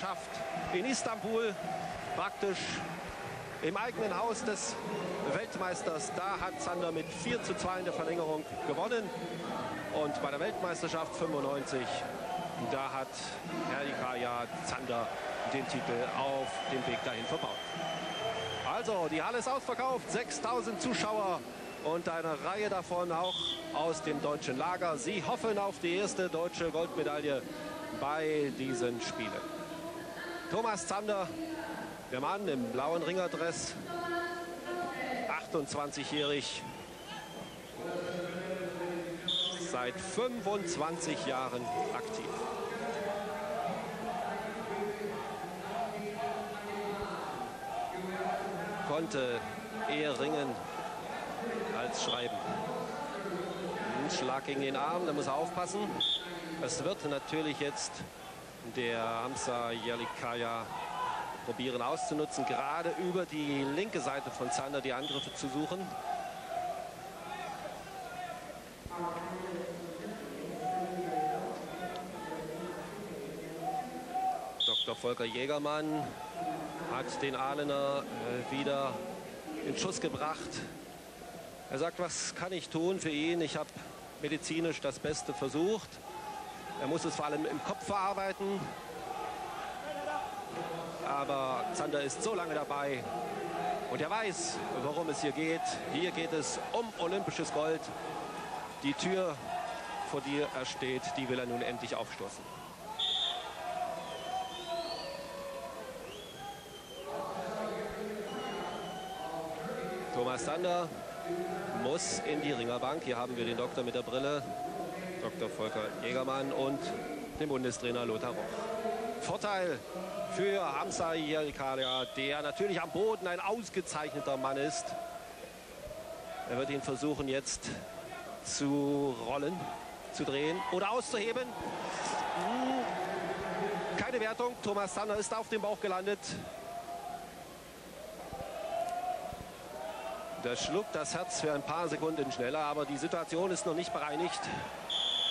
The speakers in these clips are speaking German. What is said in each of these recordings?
schafft in Istanbul praktisch im eigenen Haus des Weltmeisters. Da hat Zander mit 4 zu 2 in der Verlängerung gewonnen. Und bei der Weltmeisterschaft 95, da hat Herlikaya Zander den Titel auf dem Weg dahin verbaut. Also, die Halle ist ausverkauft, 6000 Zuschauer und eine Reihe davon auch aus dem deutschen Lager. Sie hoffen auf die erste deutsche Goldmedaille bei diesen Spielen. Thomas Zander, der Mann im blauen Ringerdress, 28-jährig, seit 25 Jahren aktiv. Konnte eher ringen als schreiben. Ein Schlag gegen den Arm, da muss er aufpassen. Es wird natürlich jetzt der Hamza Jelikaya probieren auszunutzen, gerade über die linke Seite von Zander die Angriffe zu suchen. Dr. Volker Jägermann hat den Ahlener äh, wieder in Schuss gebracht. Er sagt, was kann ich tun für ihn? Ich habe medizinisch das Beste versucht. Er muss es vor allem im Kopf verarbeiten. Aber Zander ist so lange dabei und er weiß, worum es hier geht. Hier geht es um olympisches Gold. Die Tür, vor der er steht, die will er nun endlich aufstoßen. Thomas Sander muss in die Ringerbank. Hier haben wir den Doktor mit der Brille, Dr. Volker Jägermann und den Bundestrainer Lothar Roch. Vorteil für Hamza Jelkalia, der natürlich am Boden ein ausgezeichneter Mann ist. Er wird ihn versuchen jetzt zu rollen, zu drehen oder auszuheben. Hm, keine Wertung. Thomas Sanner ist auf dem Bauch gelandet. Das schluckt das Herz für ein paar Sekunden schneller, aber die Situation ist noch nicht bereinigt.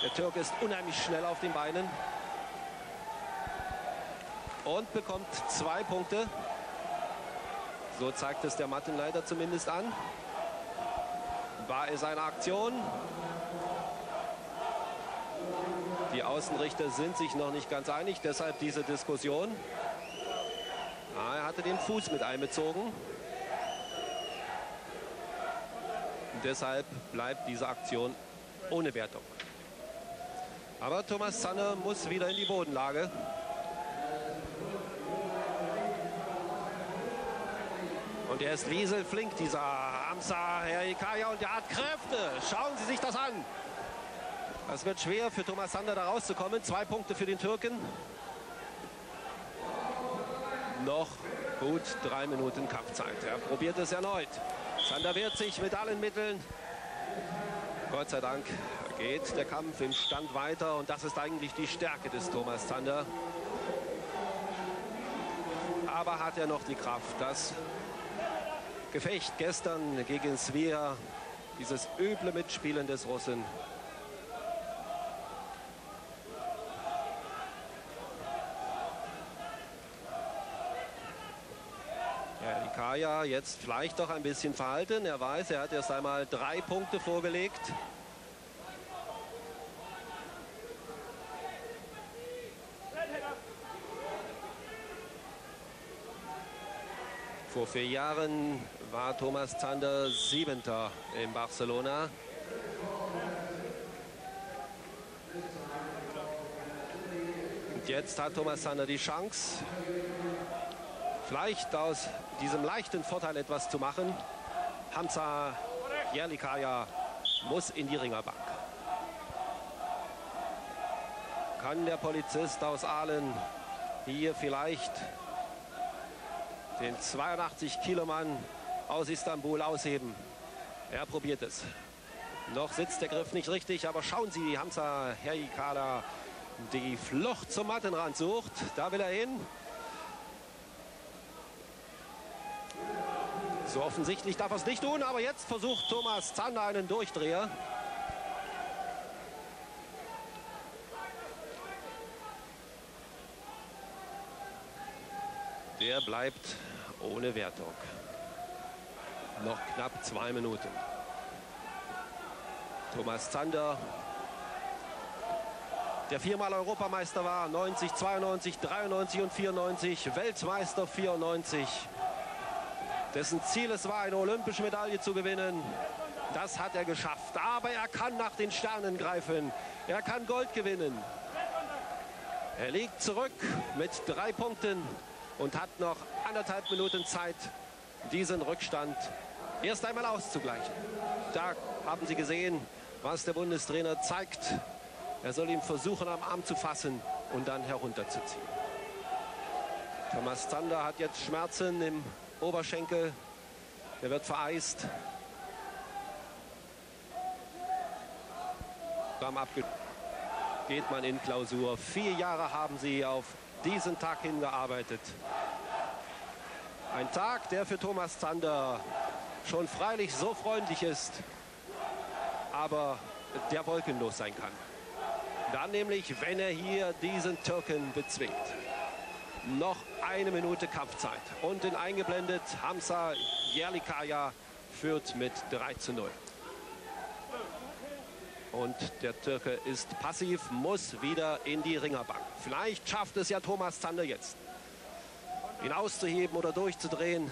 Der Türke ist unheimlich schnell auf den Beinen. Und bekommt zwei Punkte. So zeigt es der Mattenleiter zumindest an. War es eine Aktion? Die Außenrichter sind sich noch nicht ganz einig, deshalb diese Diskussion. Ah, er hatte den Fuß mit einbezogen. Deshalb bleibt diese Aktion ohne Wertung. Aber Thomas Zanne muss wieder in die Bodenlage. Und er ist wieselflink, dieser Hamza Herikaya, und er hat Kräfte. Schauen Sie sich das an. Es wird schwer für Thomas Sander da rauszukommen. Zwei Punkte für den Türken. Noch gut drei Minuten Kampfzeit. Er probiert es erneut. Sander wehrt sich mit allen Mitteln. Gott sei Dank geht der Kampf im Stand weiter und das ist eigentlich die Stärke des Thomas Zander. Aber hat er noch die Kraft? Das Gefecht gestern gegen Svea, dieses üble Mitspielen des Russen, Kaya jetzt vielleicht doch ein bisschen verhalten. Er weiß, er hat erst einmal drei Punkte vorgelegt. Vor vier Jahren war Thomas Zander Siebenter in Barcelona. Und jetzt hat Thomas Zander die Chance, vielleicht aus diesem leichten Vorteil etwas zu machen. Hamza Jerlikaya muss in die Ringerbank. Kann der Polizist aus Aalen hier vielleicht den 82-Kilo-Mann aus Istanbul ausheben? Er probiert es. Noch sitzt der Griff nicht richtig, aber schauen Sie, Hamza Herikada die Flucht zum Mattenrand sucht. Da will er hin. So offensichtlich darf er es nicht tun, aber jetzt versucht Thomas Zander einen Durchdreher. Der bleibt ohne Wertung. Noch knapp zwei Minuten. Thomas Zander, der viermal Europameister war, 90, 92, 93 und 94, Weltmeister 94. Dessen Ziel es war, eine olympische Medaille zu gewinnen. Das hat er geschafft. Aber er kann nach den Sternen greifen. Er kann Gold gewinnen. Er liegt zurück mit drei Punkten und hat noch anderthalb Minuten Zeit, diesen Rückstand erst einmal auszugleichen. Da haben Sie gesehen, was der Bundestrainer zeigt. Er soll ihn versuchen, am Arm zu fassen und dann herunterzuziehen. Thomas Zander hat jetzt Schmerzen im Oberschenkel. Er wird vereist. Geht man in Klausur. Vier Jahre haben sie auf diesen Tag hingearbeitet. Ein Tag, der für Thomas Zander schon freilich so freundlich ist, aber der wolkenlos sein kann. Dann nämlich, wenn er hier diesen Türken bezwingt. Noch eine Minute Kampfzeit. Unten eingeblendet, Hamza Yerlikaya führt mit 3 zu 0. Und der Türke ist passiv, muss wieder in die Ringerbank. Vielleicht schafft es ja Thomas Zander jetzt, ihn auszuheben oder durchzudrehen.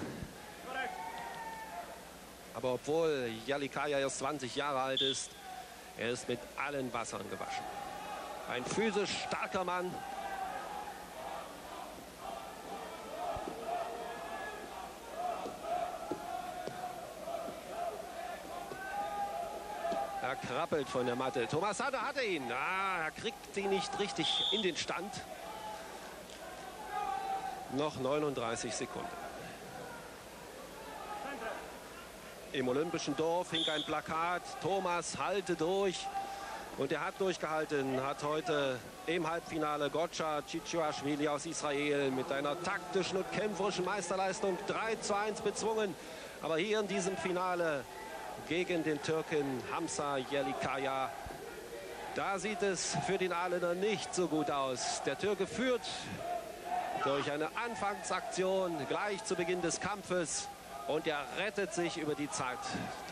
Aber obwohl Jalikaya erst 20 Jahre alt ist, er ist mit allen Wassern gewaschen. Ein physisch starker Mann. Krabbelt von der Matte. Thomas Hatter hatte ihn. Ah, er kriegt ihn nicht richtig in den Stand. Noch 39 Sekunden. Im Olympischen Dorf hing ein Plakat. Thomas, halte durch. Und er hat durchgehalten, hat heute im Halbfinale Gotcha Chichuashvili aus Israel mit einer taktischen und kämpferischen Meisterleistung 3 zu 1 bezwungen. Aber hier in diesem Finale gegen den Türken Hamza Yelikaya, da sieht es für den Ahlener nicht so gut aus. Der Türke führt durch eine Anfangsaktion gleich zu Beginn des Kampfes und er rettet sich über die Zeit.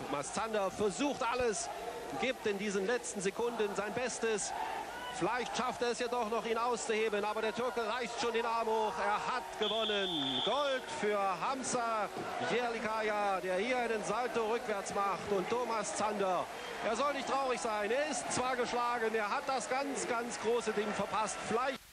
Thomas Zander versucht alles, gibt in diesen letzten Sekunden sein Bestes. Vielleicht schafft er es ja doch noch, ihn auszuheben, aber der Türke reißt schon den Arm hoch. Er hat gewonnen. Gold für Hamza Yerlikaya, der hier einen Salto rückwärts macht. Und Thomas Zander, er soll nicht traurig sein. Er ist zwar geschlagen, er hat das ganz, ganz große Ding verpasst. Vielleicht